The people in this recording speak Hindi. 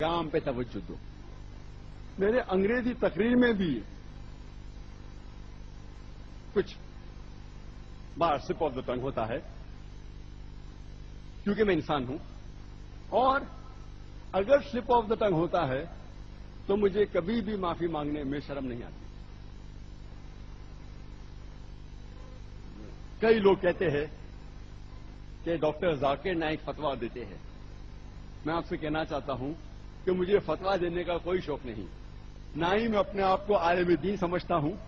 काम पे तवज्जो दो। मेरे अंग्रेज़ी तकरीर में भी कुछ बार सिप ऑफ़ द टंग होता है, क्योंकि मैं इंसान हूँ। और अगर स्लिप ऑफ़ द टंग होता है तो मुझे कभी भी माफ़ी मांगने में शर्म नहीं आती। कई लोग कहते हैं कि डॉक्टर जाकिर नाइक फतवा देते हैं। मैं आपसे कहना चाहता हूँ कि मुझे फतवा देने का कोई शौक नहीं। ना ही मैं अपने आप को आलम दीन समझता हूँ।